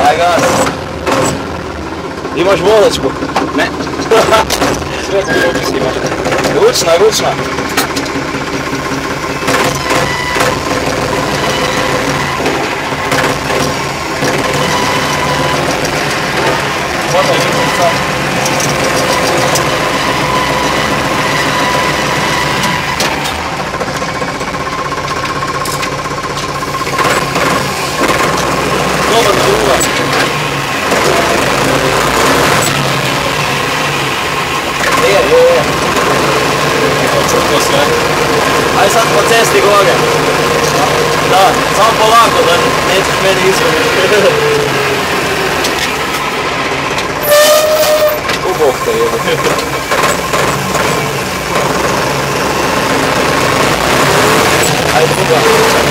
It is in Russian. Агас. И можешь водочку. Не. Ручно, ручно. Вот он, сам. jesti goga. Da, samo polako, da n e ć e meni i z v r n i t h Ubog te jebe. Ajde, druga.